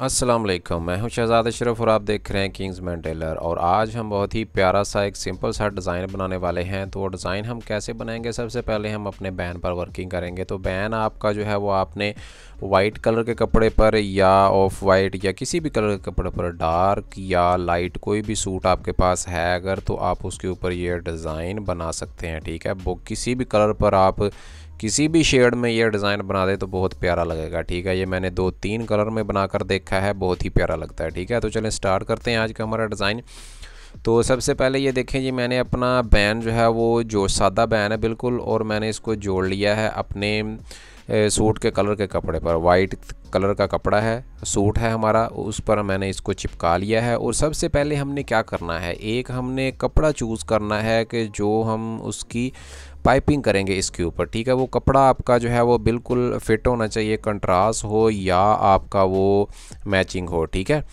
अस्सलाम वालेकुम मैं हूँ शहजाद अशरफ और आप देख रहे हैं किंग्स मैन टेलर और आज हम बहुत ही प्यारा सा एक सिंपल सा डिज़ाइन बनाने वाले हैं। तो वो डिज़ाइन हम कैसे बनाएँगे? सबसे पहले हम अपने बैन पर वर्किंग करेंगे। तो बैन आपका जो है वो आपने वाइट कलर के कपड़े पर या ऑफ़ वाइट या किसी भी कलर के कपड़े पर डार्क या लाइट कोई भी सूट आपके पास है अगर तो आप उसके ऊपर ये डिज़ाइन बना सकते हैं, ठीक है? वो किसी भी कलर पर आप किसी भी शेड में ये डिज़ाइन बना दे तो बहुत प्यारा लगेगा, ठीक है? ये मैंने दो तीन कलर में बनाकर देखा है, बहुत ही प्यारा लगता है, ठीक है? तो चलें स्टार्ट करते हैं आज का हमारा डिज़ाइन। तो सबसे पहले ये देखें जी, मैंने अपना बैन जो है वो जो सादा बैन है बिल्कुल, और मैंने इसको जोड़ लिया है अपने सूट के कलर के कपड़े पर। वाइट कलर का कपड़ा है, सूट है हमारा, उस पर मैंने इसको चिपका लिया है। और सबसे पहले हमने क्या करना है? एक हमने कपड़ा चूज़ करना है कि जो हम उसकी पाइपिंग करेंगे इसके ऊपर, ठीक है? वो कपड़ा आपका जो है वो बिल्कुल फिट होना चाहिए, कंट्रास्ट हो या आपका वो मैचिंग हो, ठीक है?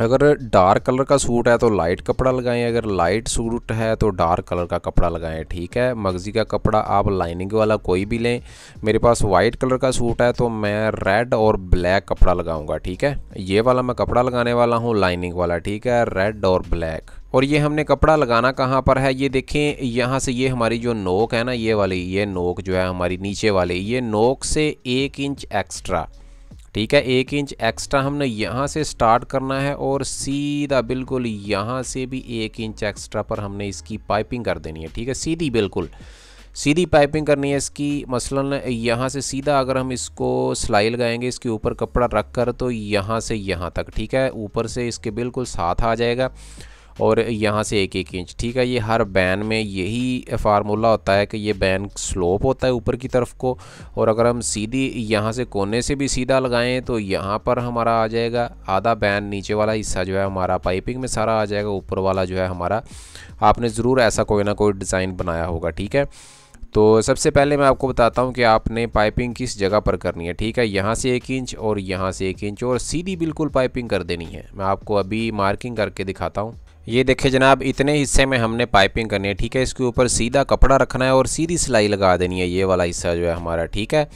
अगर डार्क कलर का सूट है तो लाइट कपड़ा लगाएँ, अगर लाइट सूट है तो डार्क कलर का कपड़ा लगाएँ, ठीक है? मगज़ी का कपड़ा आप लाइनिंग वाला कोई भी लें। मेरे पास वाइट कलर का सूट है तो मैं रेड और ब्लैक कपड़ा लगाऊँगा, ठीक है? ये वाला मैं कपड़ा लगाने वाला हूँ, लाइनिंग वाला, ठीक है? रेड और ब्लैक। और ये हमने कपड़ा लगाना कहाँ पर है? ये देखें, यहाँ से ये हमारी जो नोक है ना, ये वाली, ये नोक जो है हमारी नीचे वाली, ये नोक से एक इंच एक्स्ट्रा ठीक है? एक इंच एक्स्ट्रा हमने यहाँ से स्टार्ट करना है और सीधा बिल्कुल यहाँ से भी एक इंच एक्स्ट्रा पर हमने इसकी पाइपिंग कर देनी है, ठीक है? सीधी बिल्कुल, सीधी पाइपिंग करनी है इसकी, मसलन यहाँ से सीधा अगर हम इसको सिलाई लगाएँगे, इसके ऊपर कपड़ा रख कर तो यहाँ से यहाँ तक, ठीक है? ऊपर से इसके बिल्कुल साथ आ जाएगा। और यहाँ से एक एक इंच ठीक है, ये हर बैन में यही फार्मूला होता है कि ये बैन स्लोप होता है ऊपर की तरफ़ को। और अगर हम सीधी यहाँ से कोने से भी सीधा लगाएँ तो यहाँ पर हमारा आ जाएगा आधा बैन नीचे वाला हिस्सा जो है हमारा पाइपिंग में सारा आ जाएगा, ऊपर वाला जो है हमारा। आपने ज़रूर ऐसा कोई ना कोई डिज़ाइन बनाया होगा, ठीक है? तो सबसे पहले मैं आपको बताता हूँ कि आपने पाइपिंग किस जगह पर करनी है, ठीक है? यहाँ से एक इंच और यहाँ से एक इंच और सीधी बिल्कुल पाइपिंग कर देनी है। मैं आपको अभी मार्किंग करके दिखाता हूँ। ये देखे जनाब, इतने हिस्से में हमने पाइपिंग करनी है, ठीक है? इसके ऊपर सीधा कपड़ा रखना है और सीधी सिलाई लगा देनी है, ये वाला हिस्सा जो है हमारा, ठीक है?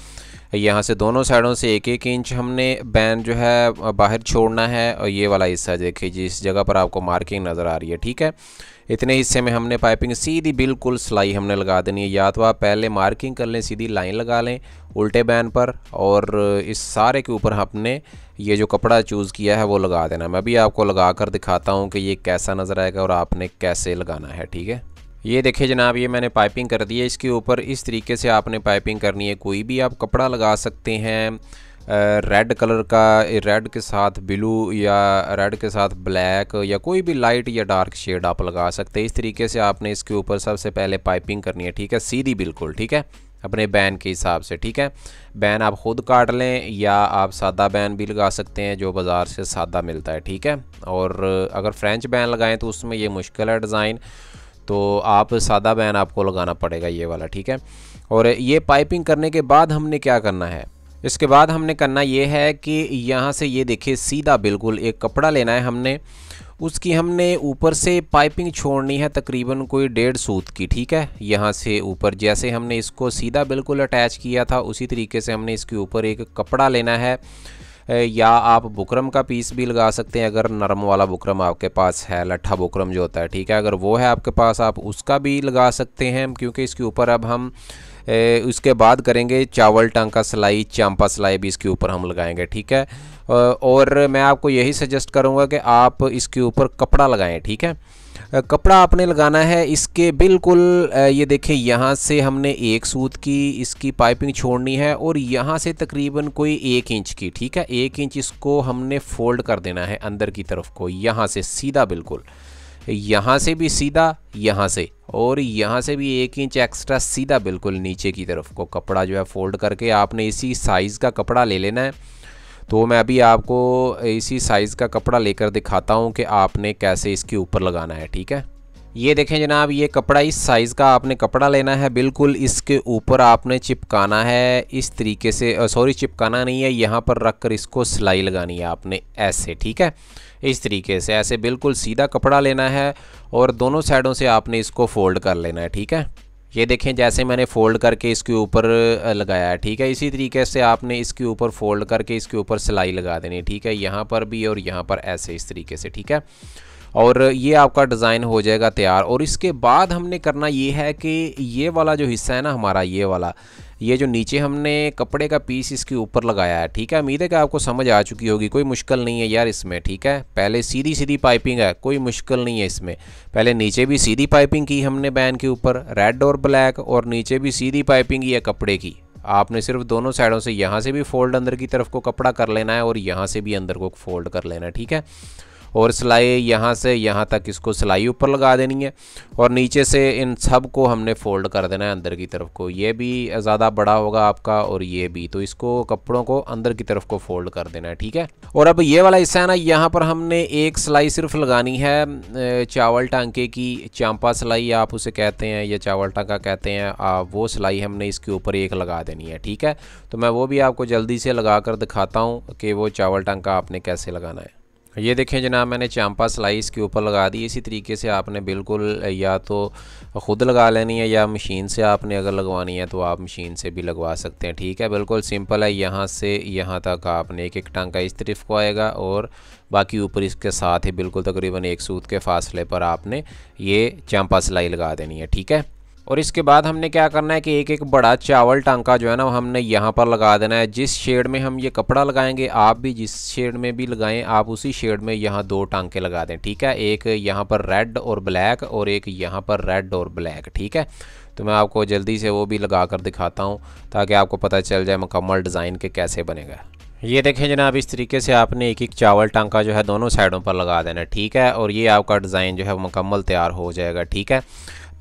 यहाँ से दोनों साइडों से एक एक इंच हमने बैन जो है, बाहर छोड़ना है और ये वाला हिस्सा देखिए, जिस जगह पर आपको मार्किंग नज़र आ रही है, ठीक है? इतने हिस्से में हमने पाइपिंग सीधी बिल्कुल सिलाई हमने लगा देनी है। या तो आप पहले मार्किंग कर लें, सीधी लाइन लगा लें उल्टे बैन पर और इस सारे के ऊपर हमने ये जो कपड़ा चूज़ किया है वो लगा देना। मैं भी आपको लगा कर दिखाता हूँ कि ये कैसा नज़र आएगा और आपने कैसे लगाना है, ठीक है? ये देखिए जनाब, ये मैंने पाइपिंग कर दी है। इसके ऊपर इस तरीके से आपने पाइपिंग करनी है। कोई भी आप कपड़ा लगा सकते हैं रेड कलर का रेड के साथ ब्लू या रेड के साथ ब्लैक या कोई भी लाइट या डार्क शेड आप लगा सकते हैं। इस तरीके से आपने इसके ऊपर सबसे पहले पाइपिंग करनी है, ठीक है? सीधी बिल्कुल, ठीक है? अपने बैन के हिसाब से, ठीक है? बैन आप ख़ुद काट लें या आप सादा बैन भी लगा सकते हैं, जो बाज़ार से सादा मिलता है, ठीक है? और अगर फ्रेंच बैन लगाएँ तो उसमें ये मुश्किल है डिज़ाइन तो आप सादा बैन आपको लगाना पड़ेगा ये वाला, ठीक है? और ये पाइपिंग करने के बाद हमने क्या करना है? इसके बाद हमने करना ये है कि यहाँ से ये देखिए, सीधा बिल्कुल एक कपड़ा लेना है हमने। उसकी हमने ऊपर से पाइपिंग छोड़नी है तकरीबन कोई डेढ़ सूत की, ठीक है? यहाँ से ऊपर, जैसे हमने इसको सीधा बिल्कुल अटैच किया था, उसी तरीके से हमने इसके ऊपर एक कपड़ा लेना है। या आप बुकरम का पीस भी लगा सकते हैं अगर नरम वाला बुकरम आपके पास है लट्ठा बुकरम जो होता है ठीक है? अगर वो है आपके पास आप उसका भी लगा सकते हैं क्योंकि इसके ऊपर अब हम ए, उसके बाद करेंगे चावल टांका सिलाई चांपा सिलाई भी इसके ऊपर हम लगाएँगे ठीक है? और मैं आपको यही सजेस्ट करूँगा कि आप इसके ऊपर कपड़ा लगाएँ ठीक है? कपड़ा आपने लगाना है, इसके बिल्कुल ये देखें यहाँ से हमने एक सूत की, इसकी पाइपिंग छोड़नी है और यहाँ से तकरीबन कोई एक इंच की, ठीक है? एक इंच इसको हमने फोल्ड कर देना है अंदर की तरफ़ को, यहाँ से सीधा बिल्कुल। यहाँ से भी सीधा, यहाँ से, और यहाँ से भी एक इंच एक्स्ट्रा सीधा बिल्कुल नीचे की तरफ़ को कपड़ा जो है फोल्ड करके आपने इसी साइज़ का कपड़ा ले लेना है। तो मैं अभी आपको इसी साइज़ का कपड़ा लेकर दिखाता हूँ कि आपने कैसे इसके ऊपर लगाना है, ठीक है? ये देखें जनाब, ये कपड़ा इस साइज़ का आपने कपड़ा लेना है, बिल्कुल इसके ऊपर आपने चिपकाना है, इस तरीके से सॉरी चिपकाना नहीं है, यहाँ पर रख कर इसको सिलाई लगानी है आपने, ऐसे, ठीक है? इस तरीके से, ऐसे बिल्कुल सीधा कपड़ा लेना है और दोनों साइडों से आपने इसको फोल्ड कर लेना है, ठीक है? ये देखें, जैसे मैंने फ़ोल्ड करके इसके ऊपर लगाया है ठीक है? इसी तरीके से आपने इसके ऊपर फ़ोल्ड करके इसके ऊपर सिलाई लगा देनी, ठीक है? यहाँ पर भी और यहाँ पर ऐसे, इस तरीके से, ठीक है? और ये आपका डिज़ाइन हो जाएगा तैयार। और इसके बाद हमने करना ये है कि ये वाला जो हिस्सा है ना, हमारा ये वाला ये जो नीचे हमने कपड़े का पीस इसके ऊपर लगाया है, ठीक है? उम्मीद है कि आपको समझ आ चुकी होगी, कोई मुश्किल नहीं है यार इसमें, ठीक है? पहले सीधी सीधी पाइपिंग है, कोई मुश्किल नहीं है इसमें। पहले नीचे भी सीधी पाइपिंग की हमने बैन के ऊपर, रेड और ब्लैक, और नीचे भी सीधी पाइपिंग की है कपड़े की। आपने सिर्फ़ दोनों साइडों से यहाँ से भी फोल्ड अंदर की तरफ़ को कपड़ा कर लेना है, और यहाँ से भी अंदर को फोल्ड कर लेना है, ठीक है? और सिलाई यहाँ से यहाँ तक इसको सिलाई ऊपर लगा देनी है और नीचे से इन सबको हमने फ़ोल्ड कर देना है अंदर की तरफ़ को। ये भी ज़्यादा बड़ा होगा आपका और ये भी। तो इसको कपड़ों को अंदर की तरफ़ को फोल्ड कर देना है, ठीक है? और अब ये वाला हिस्सा है ना, यहाँ पर हमने एक सिलाई सिर्फ़ लगानी है चावल टांके की। चांपा सिलाई आप उसे कहते हैं या चावल टांका कहते हैं वो सिलाई हमने इसके ऊपर एक लगा देनी है, ठीक है? तो मैं वो भी आपको जल्दी से लगा कर दिखाता हूँ कि वो चावल टांका आपने कैसे लगाना है। ये देखें जनाब, मैंने चांपा सिलाई इसके ऊपर लगा दी। इसी तरीके से आपने बिल्कुल या तो ख़ुद लगा लेनी है या मशीन से आपने अगर लगवानी है तो आप मशीन से भी लगवा सकते हैं। ठीक है, बिल्कुल सिंपल है। यहाँ से यहाँ तक आपने एक एक टांका इस तरफ़ को आएगा और बाकी ऊपर इसके साथ ही बिल्कुल तकरीबन एक सूत के फासले पर आपने ये चांपा सिलाई लगा देनी है। ठीक है? और इसके बाद हमने क्या करना है कि एक एक बड़ा चावल टांका जो है ना हमने यहाँ पर लगा देना है। जिस शेड में हम ये कपड़ा लगाएँगे, आप भी जिस शेड में भी लगाएँ, आप उसी शेड में यहाँ दो टांके लगा दें, ठीक है? एक यहाँ पर रेड और ब्लैक और एक यहाँ पर रेड और ब्लैक, ठीक है? तो मैं आपको जल्दी से वो भी लगा कर दिखाता हूँ, ताकि आपको पता चल जाए मुकम्मल डिज़ाइन के कैसे बनेगा। ये देखें जनाब, इस तरीके से आपने एक एक चावल टांका जो है दोनों साइडों पर लगा देना, ठीक है? और ये आपका डिज़ाइन जो है मुकम्मल तैयार हो जाएगा, ठीक है?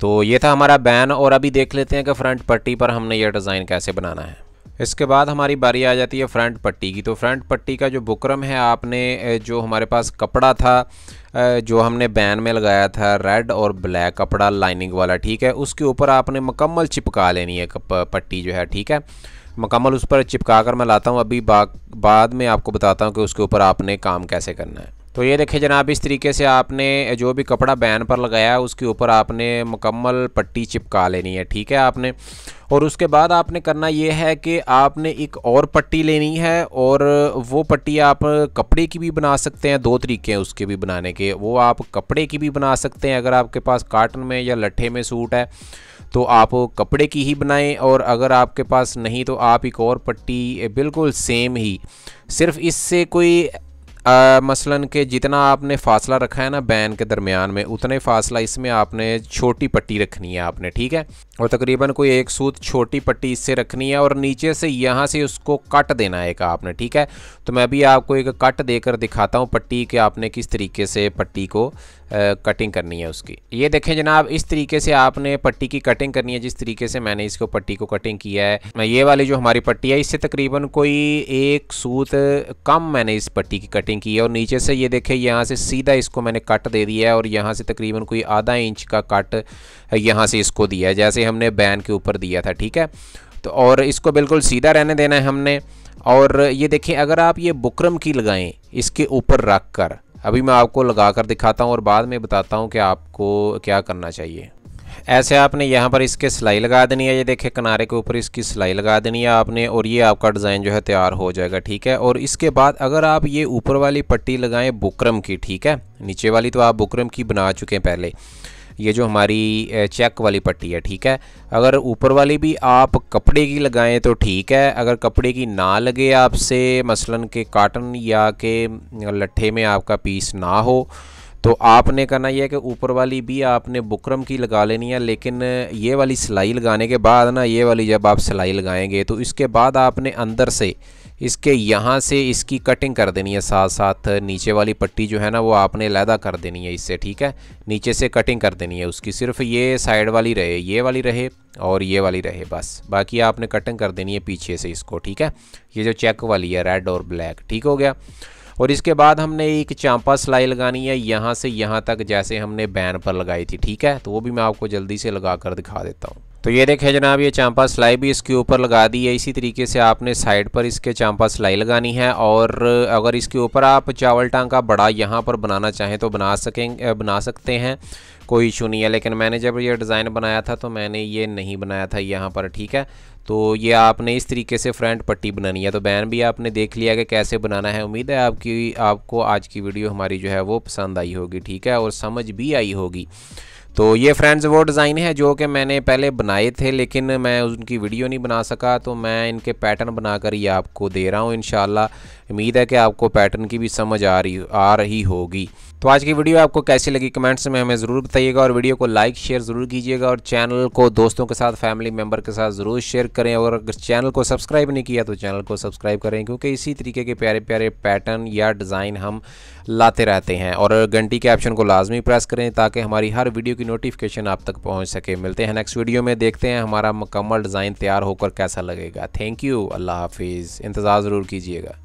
तो ये था हमारा बैन और अभी देख लेते हैं कि फ्रंट पट्टी पर हमने ये डिज़ाइन कैसे बनाना है। इसके बाद हमारी बारी आ जाती है फ्रंट पट्टी की। तो फ्रंट पट्टी का जो बुकरम है, आपने जो हमारे पास कपड़ा था जो हमने बैन में लगाया था, रेड और ब्लैक कपड़ा, लाइनिंग वाला, ठीक है, उसके ऊपर आपने मुकम्मल चिपका लेनी है पट्टी जो है, ठीक है। मुकम्मल उस पर चिपका कर मैं लाता हूँ, अभी बाद में आपको बताता हूँ कि उसके ऊपर आपने काम कैसे करना है। तो ये देखें जनाब, इस तरीके से आपने जो भी कपड़ा बैन पर लगाया है उसके ऊपर आपने मुकम्मल पट्टी चिपका लेनी है, ठीक है आपने? और उसके बाद आपने करना ये है कि आपने एक और पट्टी लेनी है और वो पट्टी आप कपड़े की भी बना सकते हैं, दो तरीके हैं उसके भी बनाने के। वो आप कपड़े की भी बना सकते हैं, अगर आपके पास काटन में या लट्ठे में सूट है तो आप कपड़े की ही बनाएँ और अगर आपके पास नहीं तो आप एक और पट्टी, बिल्कुल सेम ही। सिर्फ़ इससे कोई मसलन के जितना आपने फासला रखा है ना बैन के दरमियान में, उतने फासला इसमें आपने छोटी पट्टी रखनी है आपने, ठीक है? और तकरीबन कोई एक सूत छोटी पट्टी इससे रखनी है और नीचे से यहाँ से उसको कट देना है एक आपने, ठीक है? तो मैं भी आपको एक कट देकर दिखाता हूँ पट्टी के आपने किस तरीके से पट्टी को कटिंग करनी है उसकी। ये देखें जनाब, इस तरीके से आपने पट्टी की कटिंग करनी है, जिस तरीके से मैंने इसको पट्टी को कटिंग किया है। ये वाली जो हमारी पट्टी है, इससे तकरीबन कोई एक सूत कम मैंने इस पट्टी की कटिंग की है। और नीचे से ये देखें, यहाँ से सीधा इसको मैंने कट दे दिया है और यहाँ से तकरीबन कोई आधा इंच का कट यहाँ से इसको दिया है, जैसे हमने बैन के ऊपर दिया था, ठीक है? तो और इसको बिल्कुल सीधा रहने देना है हमने। और ये देखें, अगर आप ये बुकरम की लगाएँ, इसके ऊपर रख कर अभी मैं आपको लगा कर दिखाता हूँ और बाद में बताता हूँ कि आपको क्या करना चाहिए। ऐसे आपने यहाँ पर इसके सिलाई लगा देनी है। ये देखे किनारे के ऊपर इसकी सिलाई लगा देनी है आपने और ये आपका डिज़ाइन जो है तैयार हो जाएगा, ठीक है? और इसके बाद अगर आप ये ऊपर वाली पट्टी लगाएँ बुकरम की, ठीक है? नीचे वाली तो आप बुकरम की बना चुके हैं पहले। ये जो हमारी चेक वाली पट्टी है, ठीक है? अगर ऊपर वाली भी आप कपड़े की लगाएँ तो ठीक है, अगर कपड़े की ना लगे आपसे, मसलन के काटन या के लट्ठे में आपका पीस ना हो तो आपने करना यह है कि ऊपर वाली भी आपने बुकरम की लगा लेनी है, लेकिन ये वाली सिलाई लगाने के बाद ना, ये वाली जब आप सिलाई लगाएँगे तो इसके बाद आपने अंदर से इसके यहाँ से इसकी कटिंग कर देनी है साथ साथ नीचे वाली पट्टी जो है ना, वो आपने लैदा कर देनी है इससे, ठीक है? नीचे से कटिंग कर देनी है उसकी, सिर्फ़ ये साइड वाली रहे, ये वाली रहे और ये वाली रहे बस। बाकी आपने कटिंग कर देनी है पीछे से इसको, ठीक है? ये जो चेक वाली है रेड और ब्लैक ठीक हो गया? और इसके बाद हमने एक चांपा सिलाई लगानी है, यहाँ से यहाँ तक जैसे हमने बैन पर लगाई थी, ठीक है? तो वो भी मैं आपको जल्दी से लगा कर दिखा देता हूँ। तो ये देखें जनाब, ये चांपा सिलाई भी इसके ऊपर लगा दी है। इसी तरीके से आपने साइड पर इसके चांपा सिलाई लगानी है और अगर इसके ऊपर आप चावल टांका बड़ा यहाँ पर बनाना चाहें तो बना सकें बना सकते हैं। कोई इशू नहीं है, लेकिन मैंने जब ये डिज़ाइन बनाया था तो मैंने ये नहीं बनाया था यहाँ पर, ठीक है? तो ये आपने इस तरीके से फ्रंट पट्टी बनानी है। तो बैन भी आपने देख लिया कि कैसे बनाना है। उम्मीद है आपकी, आपको आज की वीडियो हमारी जो है वो पसंद आई होगी, ठीक है? और समझ भी आई होगी। तो ये फ्रेंड्स वो डिज़ाइन है जो कि मैंने पहले बनाए थे, लेकिन मैं उनकी वीडियो नहीं बना सका तो मैं इनके पैटर्न बनाकर ही आपको दे रहा हूँ इन उम्मीद है कि आपको पैटर्न की भी समझ आ रही आ रही होगी। तो आज की वीडियो आपको कैसी लगी कमेंट्स में हमें ज़रूर बताइएगा और वीडियो को लाइक शेयर ज़रूर कीजिएगा और चैनल को दोस्तों के साथ फैमिली मेंबर के साथ ज़रूर शेयर करें। और अगर चैनल को सब्सक्राइब नहीं किया तो चैनल को सब्सक्राइब करें, क्योंकि इसी तरीके के प्यारे प्यारे पैटर्न या डिज़ाइन हम लाते रहते हैं। और घंटी के ऑप्शन को लाजमी प्रेस करें ताकि हमारी हर वीडियो की नोटिफिकेशन आप तक पहुँच सके। मिलते हैं नेक्स्ट वीडियो में, देखते हैं हमारा मुकम्मल डिज़ाइन तैयार होकर कैसा लगेगा। थैंक यू अल्लाह हाफिज़। इंतज़ार ज़रूर कीजिएगा।